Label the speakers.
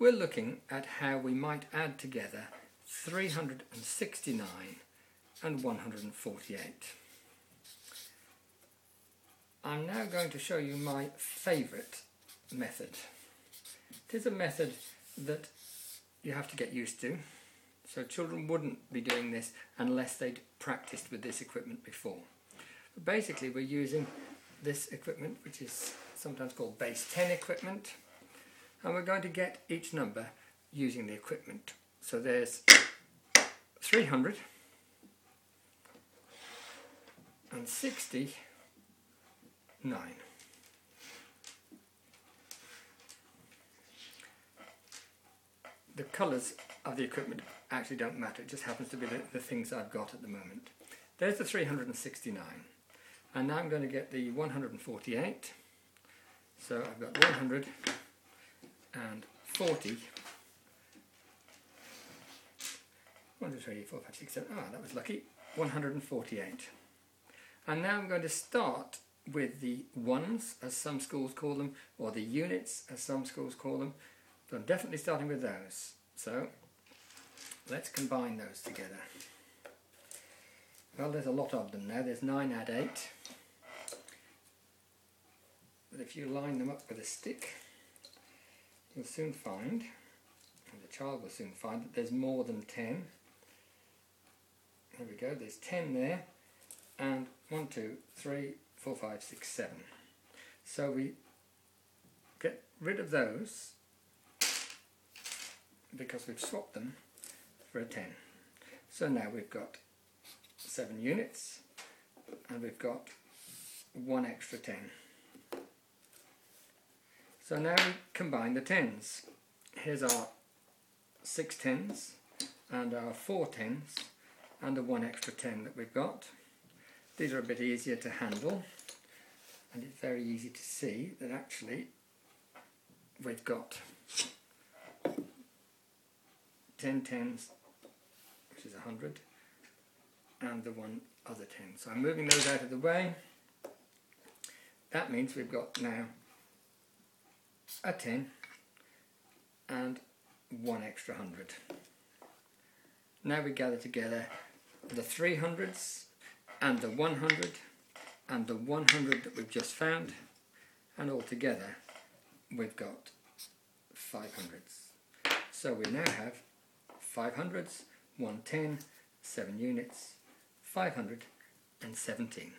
Speaker 1: we're looking at how we might add together 369 and 148. I'm now going to show you my favourite method. It is a method that you have to get used to. So children wouldn't be doing this unless they'd practiced with this equipment before. But basically we're using this equipment which is sometimes called base 10 equipment and we're going to get each number using the equipment. So there's 300 and 69. The colours of the equipment actually don't matter, it just happens to be the, the things I've got at the moment. There's the 369 and now I'm going to get the 148 so I've got 100 and 40 1, 2, 3, 4, 5, 6, 7, ah that was lucky, 148 and now I'm going to start with the ones as some schools call them or the units as some schools call them. I'm definitely starting with those. So let's combine those together. Well there's a lot of them now, there's 9 add 8 but if you line them up with a stick you'll soon find, and the child will soon find, that there's more than 10. There we go, there's 10 there, and 1, 2, 3, 4, 5, 6, 7. So we get rid of those because we've swapped them for a 10. So now we've got 7 units and we've got one extra 10. So now we combine the tens. Here's our six tens and our four tens and the one extra ten that we've got. These are a bit easier to handle and it's very easy to see that actually we've got 10 tens, which is 100, and the one other 10. So I'm moving those out of the way. That means we've got now a 10 and one extra hundred. Now we gather together the 300s and the 100 and the 100 that we've just found and all together we've got 500s. So we now have 500s, 110, 7 units, 517.